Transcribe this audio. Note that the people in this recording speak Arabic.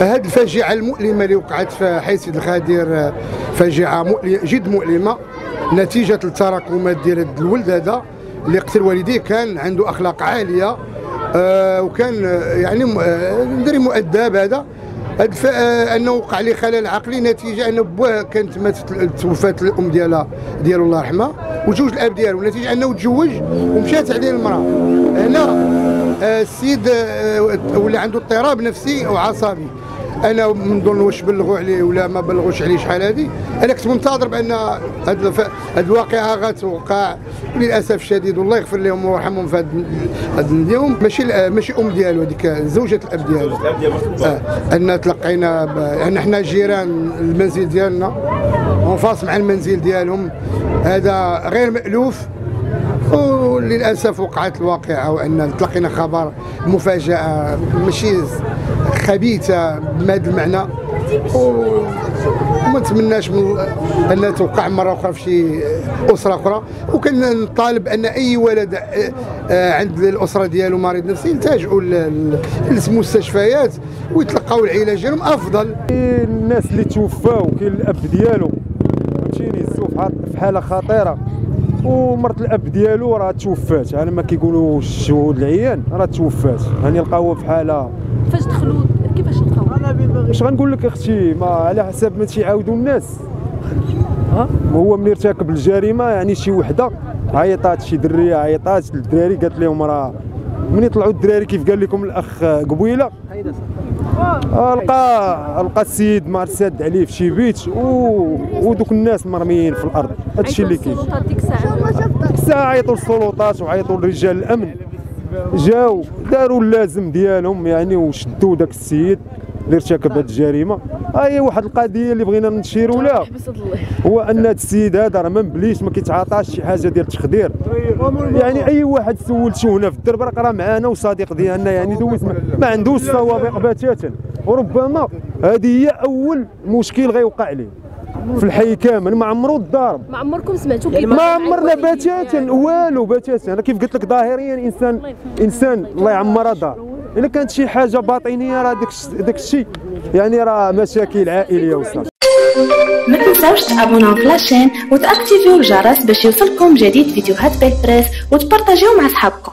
هذه الفاجعة المؤلمة اللي وقعت في حي سيد الغدير فاجعة مؤلمة جد مؤلمة نتيجة التراكمات ديال الولد هذا اللي قتل والديه كان عنده أخلاق عالية آه وكان آه، يعني آه، دري مؤدب هذا. آه أنه وقع عليه خلل عقلي نتيجة ان بواه كانت ماتت توفات الأم ديالها ديالو الله يرحمها وتزوج الأب ديالو نتيجة أنه تزوج ومشات عليه المرأة. هنا آه السيد آه ولا عنده اضطراب نفسي وعصبي. أنا نظن واش بلغوا عليه ولا ما بلغوش عليه شحال هذه أنا كنت منتظر بأن هذه الواقعة غتوقع. للأسف الشديد والله يغفر لهم ويرحمهم في هذا اليوم. ماشي ماشي ام ديالو هذيك زوجة الأب ديالو. آه أن تلقينا يعني حنا جيران المنزل ديالنا. ونفاص مع المنزل ديالهم. هذا غير مألوف. وللاسف وقعت الواقعه وان تلقينا خبر مفاجأة ماشي خبيثة بهذا المعنى. وما نتمناش من انها توقع مرة أخرى في شي أسرة أخرى. وكنطالب أن أي ولد آه، عند الأسرة ديالو مريض نفسي يلتجئوا للمستشفيات ويتلقاو العلاج ديالهم أفضل. الناس اللي توفاو كاين الأب ديالو. فهمتيني؟ في حالة خطيرة. ومرت الاب ديالو راه توفات. على ما كيقولوا الشهود العيان راه توفات. هاني لقاوها في حاله فاش دخلوا كيفاش لقاو اش غنقول لك أختي؟ ما على حسب ما تيعاودوا الناس. ها؟ هو ملي ارتكب الجريمة؟ يعني شي وحدة عيطات شي دريه عيطات للدراري قالت لهم راه ملي طلعوا الدراري كيف قال لكم الأخ قبيلة؟ آه، لقى لقى السيد مرسد عليه في شي بيت و... ودوك الناس مرميين في الأرض. هذا الشيء اللي كاين الساعة عيطوا للسلطات وعيطوا لرجال الأمن. جاو داروا اللازم ديالهم يعني وشدوا داك السيد. اللي ارتكب هذه الجريمة. هي واحد القضية اللي بغينا نشيروا لها. هو أن هذا السيد هذا راه ما مبليش ما كيتعاطاش شي حاجة ديال التخدير يعني أي واحد سولتو هنا في الدربرق راه معانا وصديق ديالنا يعني دوز ما عندوش سوابق بتاتا. وربما هذه هي أول مشكل غيوقع ليه. في الحي كامل ما عمرو الضارب. ما عمركم سمعتوا يعني ما عمرنا بتاتا والو بتاتا. أنا كيف قلت لك ظاهريا انسان انسان الله يعمرها دار إلا كانت شي حاجة باطنية راه داك داك الشيء يعني راه مشاكل عائلية وصافي. ما تنساوش تابوناو في la chaîne وتاكتيفيو الجرس باش يوصلكم جديد فيديوهات بالبريس وتبارطاجيو مع صحابكم